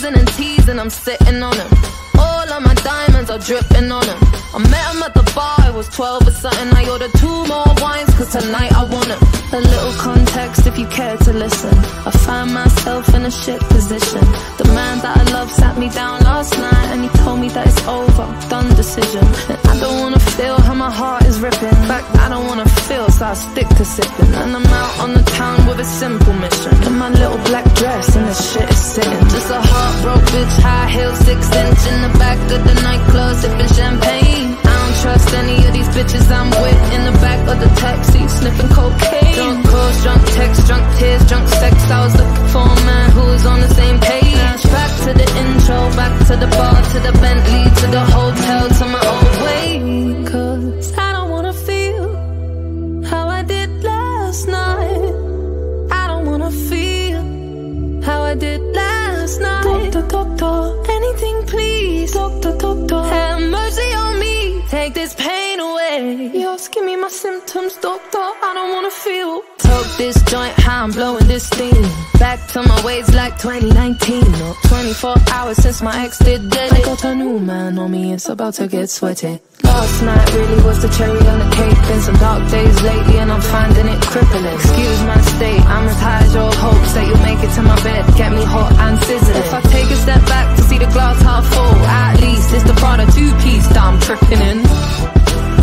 Sleezing and teasing, I'm sitting on him. All of my diamonds are dripping on him. I met him at the bar, it was 12 or something. I ordered two more wines, cause tonight I want him. A little context if you care to listen. I find myself in a shit position. The man that I love sat me down last night and he told me that it's over, done decision. And I don't wanna feel how my heart is ripping. In fact, I don't wanna feel, so I stick to sipping. And I'm out on the town with a simple mission. In my little black dress and the shit is sitting. Just a heartbroken bitch, high heel, six inch in the back of the nightclub, sipping champagne. Trust any of these bitches I'm with in the back of the taxi, sniffing cocaine. Drunk calls, drunk texts, drunk tears, drunk sex. I was looking for a man who was on the same page. Back to the intro, back to the bar, to the Bentley, to the hotel, to blowing this steam. Back to my ways like 2019. Or 24 hours since my ex did dead. I got a new man on me, it's about to get sweaty. Last night really was the cherry on the cake. Been some dark days lately, and I'm finding it crippling. Excuse my state, I'm as high as your hopes that you'll make it to my bed. Get me hot and sizzling. If I take a step back to see the glass half full, at least it's the Prada two piece that I'm tripping in.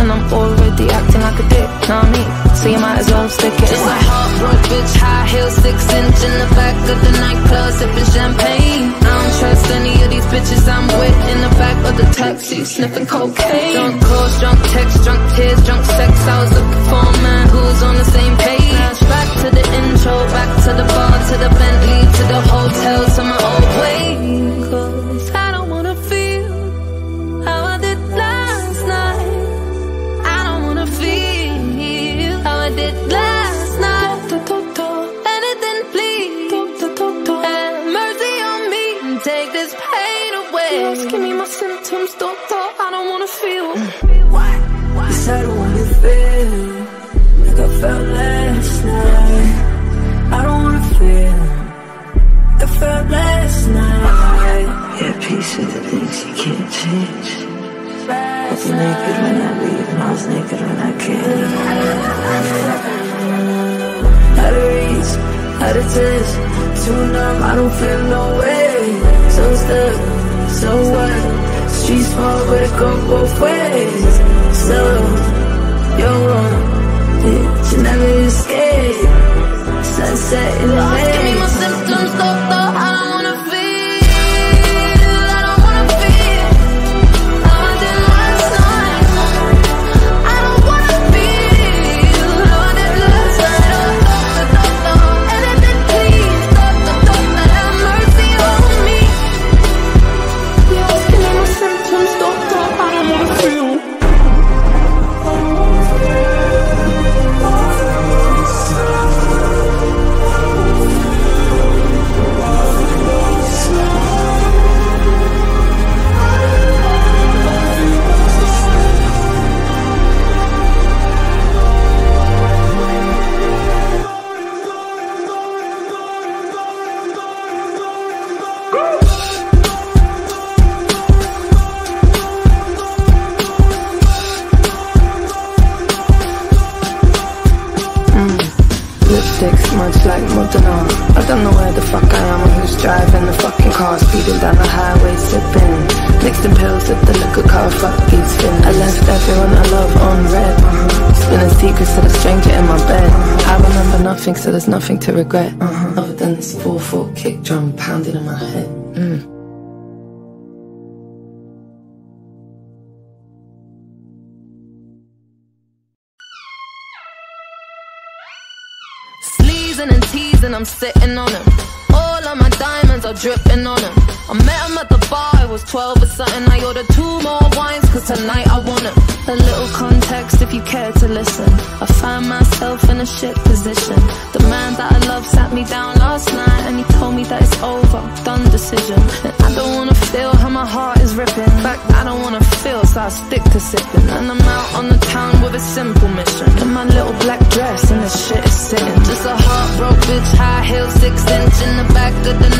And I'm already acting like a So you might as well stick it Just a heartbroken bitch, high heels, six inch in the back of the nightclub, sipping champagne. I don't trust any of these bitches I'm with in the back of the taxi, sniffing cocaine. Drunk calls, drunk texts, drunk tears, drunk sex. I was looking for a man who was on the same page. Back to the intro, back to the bar, to the Bentley, to the hotel, to my old way. Too numb, I don't feel no way. So stuck, so what? Street small, but it go both ways. So, you're wrong, yeah, you never escape. Sunset in the Give To the stranger in my bed. I remember nothing, so there's nothing to regret. Uh-huh. Other than this 4-4 kick drum pounding in my head. Mm. Sleezing and teasing, I'm sitting on him. All of my diamonds are dripping on him. I met him at the bar, it was 12 or something. I ordered two more wines, cause tonight I want him. A little context if you care to listen. I find myself in a shit position. The man that I love sat me down last night and he told me that it's over, done decision. And I don't wanna feel how my heart is ripping. In fact, I don't wanna feel, so I stick to sipping. And I'm out on the town with a simple mission. In my little black dress and the shit is sitting. Just a heartbroken bitch, high heels, six inch in the back of the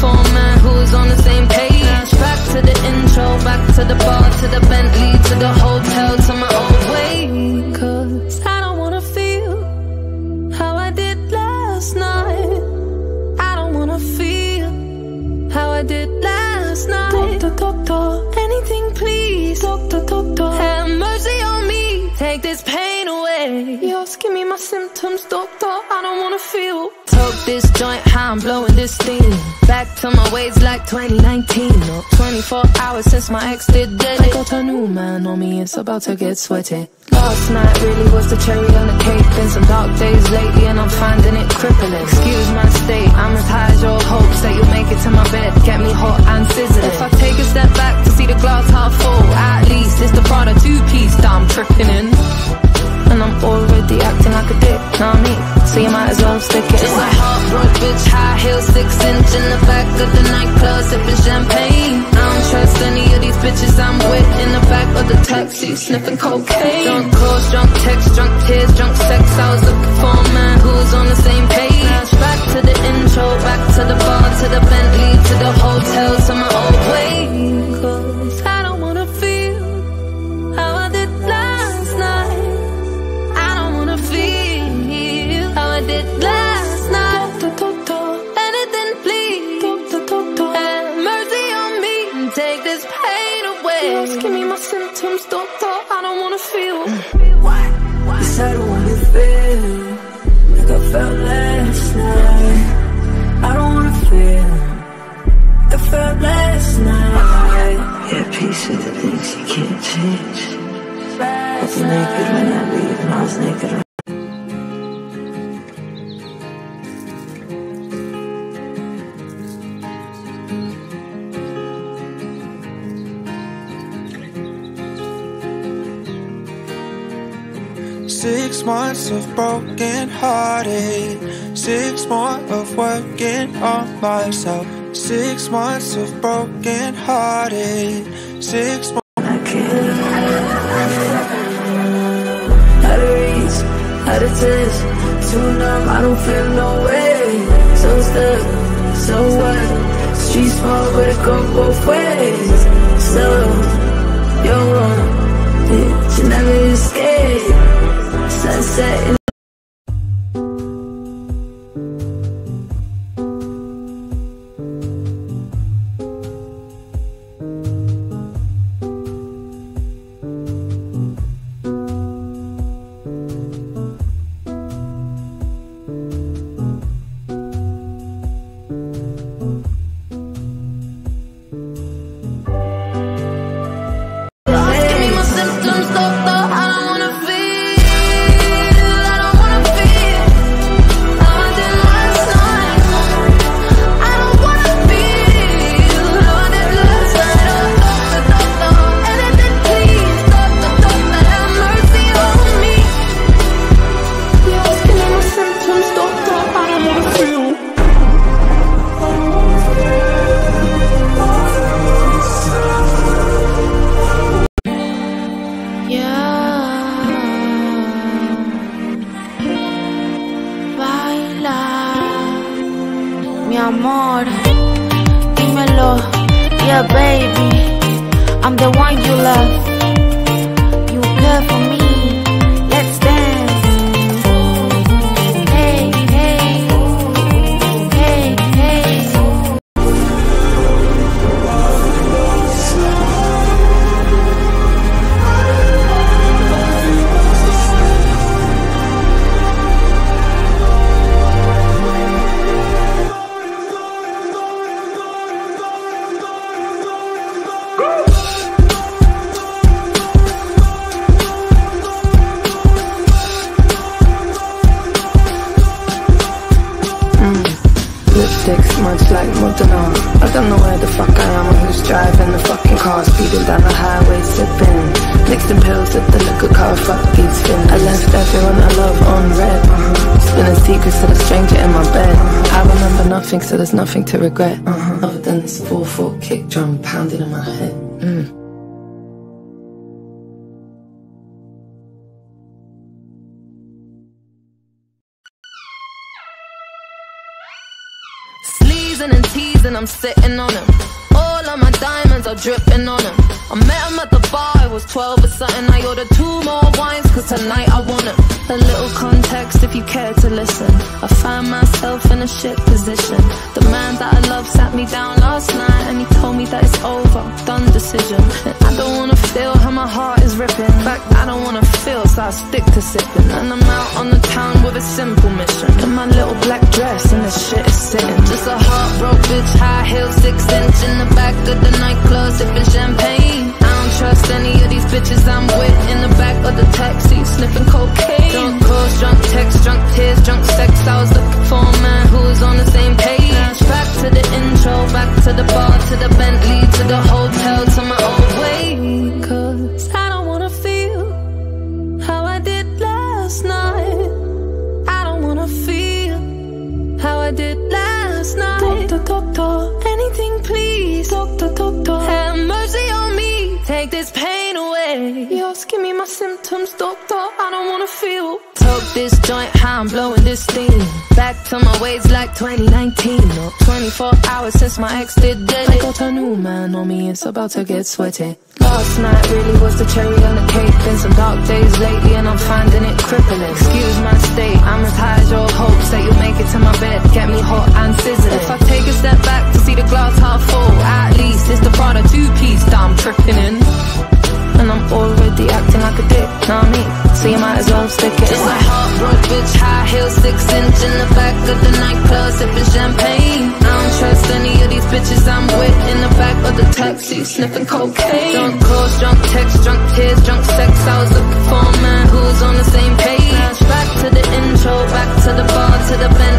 for a man who was on the same page. Back to the intro, back to the bar, to the Bentley, to the hotel, to my joint, how I'm blowing this steam. Back to my ways like 2019. No, 24 hours since my ex did dead. I got a new man on me, it's about to get sweaty. Last night really was the cherry on the cake. Been some dark days lately, and I'm finding it crippling. Excuse my state, I'm as high as your hopes that you'll make it to my bed. Get me hot and sizzling. If I take a step back to see the glass half full, at least it's the Prada two piece that I'm tripping in. And I'm already acting like a dick, know mean? So you might as well stick it Just a heartbroken bitch, high heels, six inch in the back of the nightclub, sipping champagne. I don't trust any of these bitches I'm with in the back of the taxi, sniffing cocaine. Drunk calls, drunk texts, drunk tears, drunk sex. I was looking for a man who's on the same page. Back to the intro, back to the bar, to the Bentley, to the hotel, to my old way. Symptoms, doctor. I don't wanna feel. Yes, I don't wanna feel like I felt last night. I don't wanna feel like I felt last night. Yeah, peace are the things you can't change. I was naked when I leave, and I was naked. Months of broken hearted. Six more of working on myself. Six months of broken hearted. Six more. I can't. Out of reach, out of touch, too numb, I don't feel no way. So stuck, so what? Street small, but it go both ways. So, you're yeah, you never escape. Sunset nothing to regret uh -huh. other than this 4 4 kick drum pounding in my head. Mm. Sleezing and teasing, I'm sitting on him. All of my diamonds are dripping on him. I met him at the bar, it was 12 or something. I ordered two more wines, cause tonight I want it. A little context if you care to listen. I find myself in a shit position. The man that I love sat me down last night and he told me that it's over, done decision. And I don't wanna feel how my heart is ripping. In fact, I don't wanna feel, so I stick to sipping. And I'm out on the town with a simple mission. In my little black dress and the shit is sitting. Just a heartbroken bitch, high heels, six inch in the back of the nightclub, sipping champagne. Trust any of these bitches I'm with in the back of the taxi, sniffing cocaine. Drunk calls, drunk texts, drunk tears, drunk sex. I was looking for it's about to get sweaty. Last night really was the cherry on the cake. Been some dark days lately, and I'm finding it crippling. Excuse my state, I'm as high as your hopes that you'll make it to my bed. Get me hot and sizzling. If I take a step back to see the glass half full, at least it's the the sniffing cocaine. Drunk calls, drunk texts, drunk tears, drunk sex. I was looking for a man who was on the same page. Back to the intro, back to the bar, to the Bentley,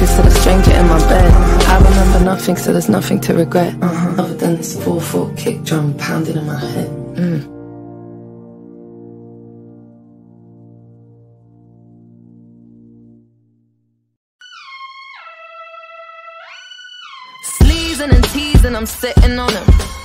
Secrets to the stranger in my bed I remember nothing so there's nothing to regret uh-huh. Other than this 4-4 kick drum pounding in my head mm. Sleazing and teasing, I'm sitting on him.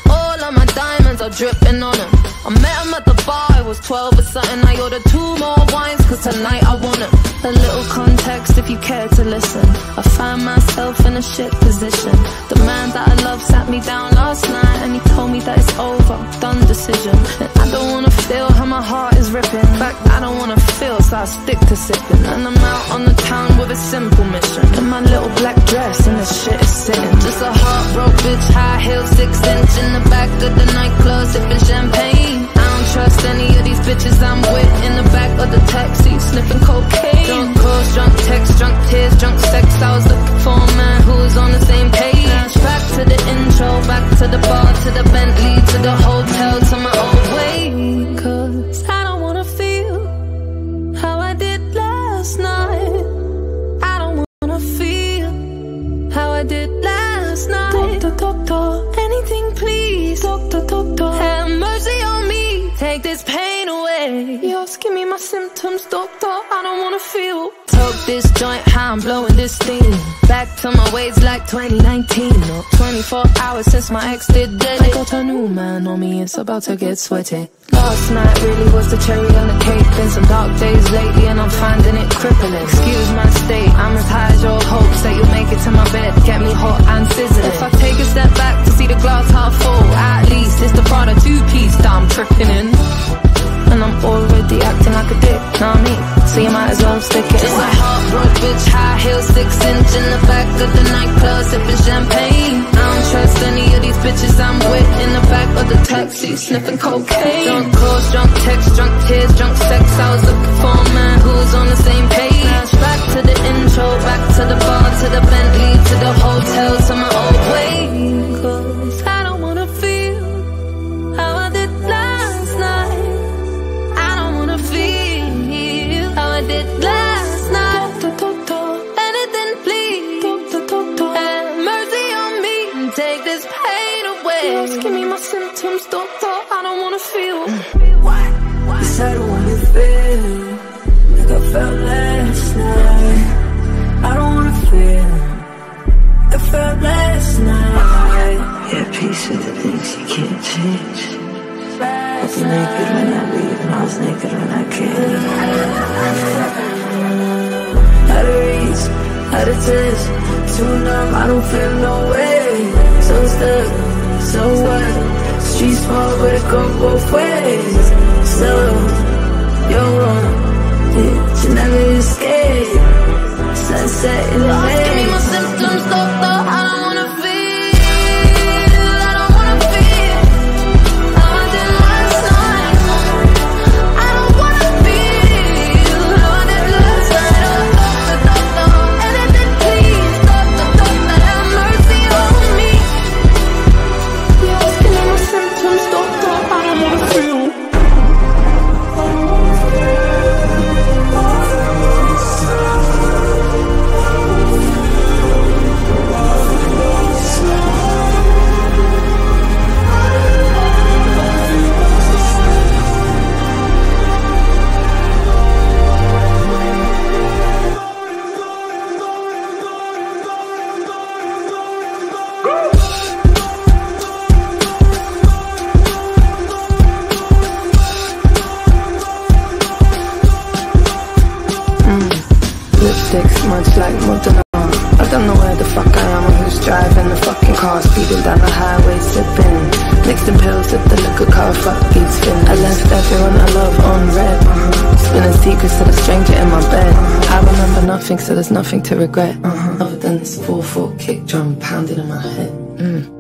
Are dripping on him. I met him at the bar, I was 12 or something. I ordered two more wines, cause tonight I want him. A little context if you care to listen. I find myself in a shit position. The man that I love sat me down last night and he told me that it's over, done decision. And I don't wanna feel how my heart is ripping. In fact, I don't wanna feel, so I stick to sipping. And I'm out on the town with a simple mission. In my little black dress and the shit is sitting. Just a heartbroken bitch, high heels, six inch in the back of the nightclub, sipping champagne. I don't trust any of these bitches I'm with in the back of the taxi, sniffing cocaine. Drunk calls, drunk texts, drunk tears, drunk sex. I was looking for a man who was on the same page. Back to the intro, back to the bar, to the Bentley, to the hotel, to my old way. My symptoms, doctor. I don't wanna feel. Took this joint, how I'm blowing this steam. Back to my ways like 2019. Or 24 hours since my ex did dead. I got a new man on me, it's about to get sweaty. Last night really was the cherry on the cake. Been some dark days lately, and I'm finding it crippling. Excuse my state, I'm as high as your hopes that you'll make it to my bed. Get me hot and sizzling. If I take a step back to see the glass half full, at least it's the Prada two piece that I'm tripping in. And I'm already acting like a dick, know I mean? So you might as well stick it Just a heartbroken bitch, high heels, six inch in the back of the nightclub, sipping champagne. I don't trust any of these bitches I'm with in the back of the taxi, sniffing cocaine. Drunk calls, drunk texts, drunk tears, drunk sex. I was looking for a man who was on the same page. Back to the intro, back to the bar, to the Bentley, to the hotel, to my old way. Out of reach, out of touch, too numb, I don't feel no way. So stuck, so what? Street small, but it go both ways. So, you're wrong, yeah, you never escape. Sunset in the Give me my way. symptoms, doctor. I The liquor car, fuck these fins. I left everyone I love on read. Uh-huh. Spilling secrets to the stranger in my bed. I remember nothing, so there's nothing to regret. Uh-huh. Other than this 4-4 kick drum pounding in my head. Mm.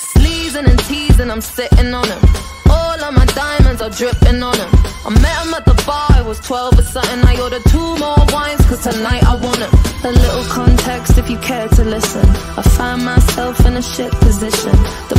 Sleezing and teasing, I'm sitting on him. Of my diamonds are dripping on him. I met him at the bar, it was 12 or something. I ordered two more wines, cause tonight I want him. A little context if you care to listen. I find myself in a shit position.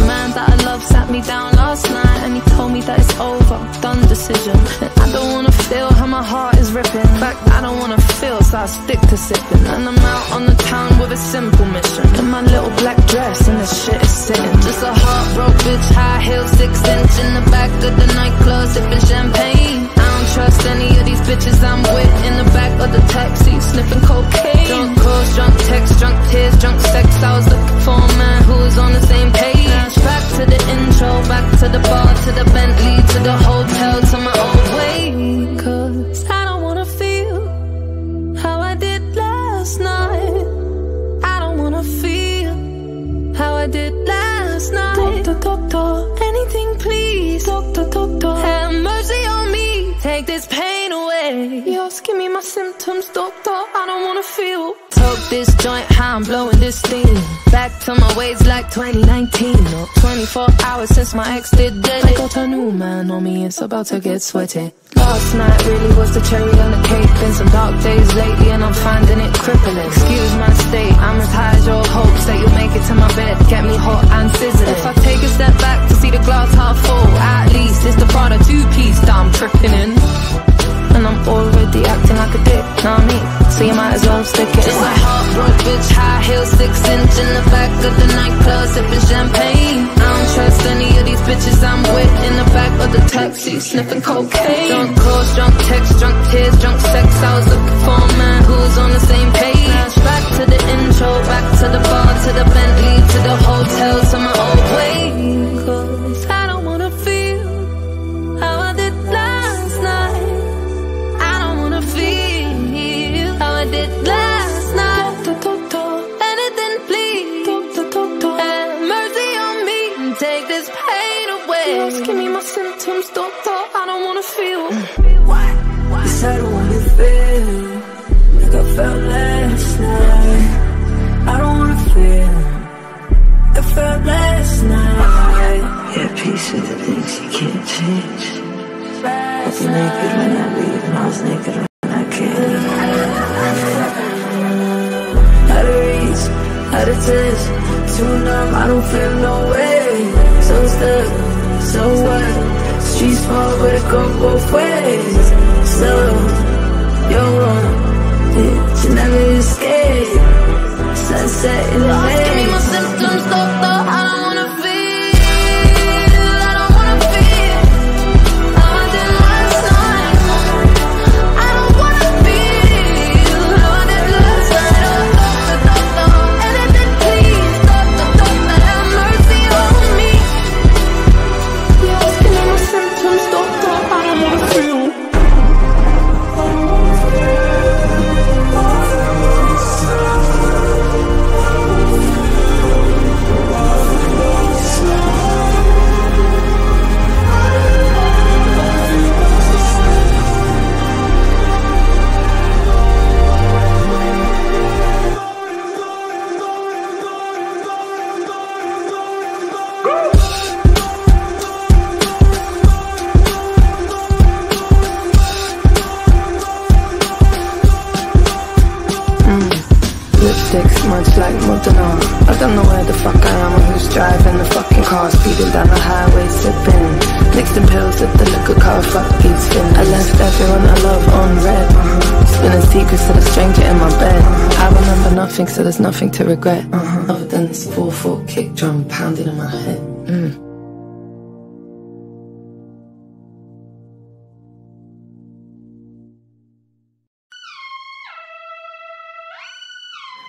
The man that I love sat me down last night and he told me that it's over, done decision. And I don't wanna feel how my heart is ripping. In fact, I don't wanna feel, so I stick to sipping. And I'm out on the town with a simple mission. In my little black dress and this shit is sitting. Just a heartbroken bitch, high heels, six inch in the back of the nightclub, sipping champagne. Trust any of these bitches I'm with in the back of the taxi, sniffing cocaine. Drunk calls, drunk texts, drunk tears, drunk sex. I was looking for a man who was on the same page. Back to the intro, back to the bar, to the Bentley, to the hotel, to my old way. You're asking me my symptoms, doctor, I don't wanna feel. Took this joint, how I'm blowing this steam. Back to my ways like 2019. No, 24 hours since my ex did dead. I got a new man on me, it's about to get sweaty. Last night really was the cherry on the cake. Been some dark days lately, and I'm finding it crippling. Excuse my state, I'm as high as your hopes that you'll make it to my bed. Get me hot and sizzling. If I take a step back to see the glass half full, at least it's the Prada two piece that I'm tripping in. And I'm already acting like a dick, know I mean? So you might as well stick it Just a heartbroken bitch, high heels, six inch in the back of the nightclub, sipping champagne. I don't trust any of these bitches I'm with in the back of the taxi, sniffing cocaine. Drunk calls, drunk texts, drunk tears, drunk sex. I was looking for a man who's on the same page. Street small, but it go both ways. So, you're wrong, yeah, you never escape. Sunset in the Give there's nothing to regret uh-huh. Other than this 4-4 kick drum pounding in my head mm.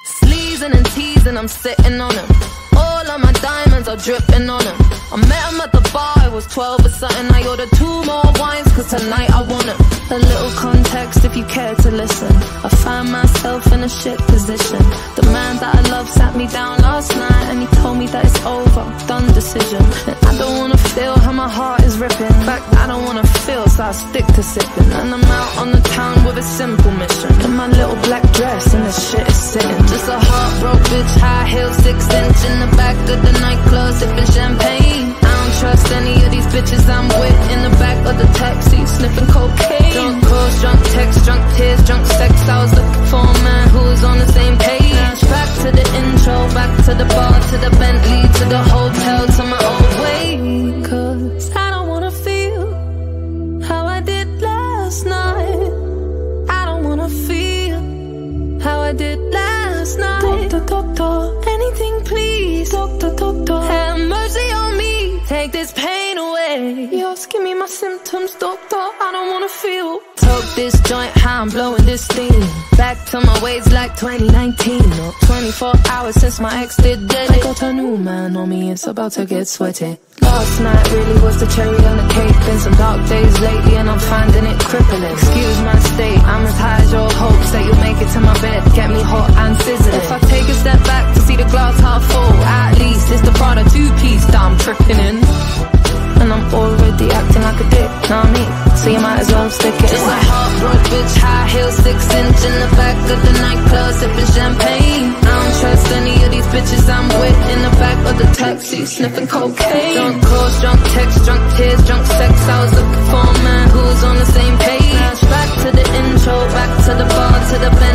Sleezing and teasing, I'm sitting on him. All of my diamonds are dripping on him. I met him at the bar, it was 12 or something. I ordered two more wines, cause tonight I want him. A little context if you care to listen. I find myself in a shit position. The man that I love sat me down last night and he told me that it's over, done decision. And I don't wanna feel how my heart is ripping. In fact, I don't wanna feel, so I stick to sipping. And I'm out on the town with a simple mission. In my little black dress and the shit is sitting. Just a heartbroken bitch, high heels, six inch in the back of the nightclub, sipping champagne. Don't trust any of these bitches I'm with in the back of the taxi, sniffing cocaine. Drunk calls, drunk texts, drunk tears, drunk sex. I was looking for a man who was on the same page. Back to the intro, back to the bar, to the Bentley, to the hotel, to my old feel. Took this joint, how I'm blowing this steam. Back to my ways like 2019. No, 24 hours since my ex did dead. I got a new man on me, it's about to get sweaty. Last night really was the cherry on the cake. Been some dark days lately, and I'm finding it crippling. Excuse my state, I'm as high as your hopes that you'll make it to my bed. Get me hot and sizzling. If I take a step back to see the glass half full, at least it's the Prada two piece that I'm tripping in. And I'm already acting like a dick, know what I mean? So you might as well stick it. Just a heartbroken bitch, high heels, six inch in the back of the nightclub, sipping champagne. I don't trust any of these bitches I'm with in the back of the taxi, sniffing cocaine. Drunk calls, drunk texts, drunk tears, drunk sex. I was looking for a man who's on the same page. Back to the intro, back to the bar, to the bench.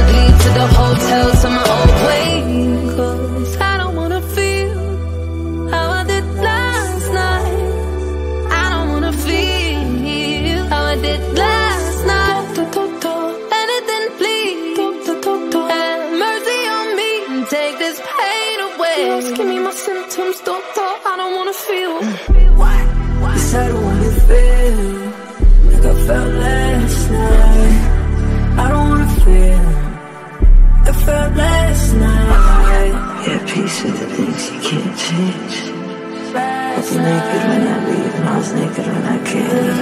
Was naked when I came.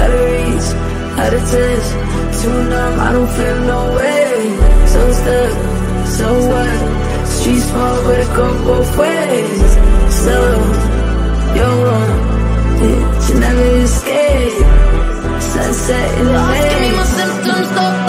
Out of reach, out of touch, too numb, I don't feel no way. So stuck, so what? Street small, but it go both ways. So, you're wrong, yeah, you never escape. Sunset in the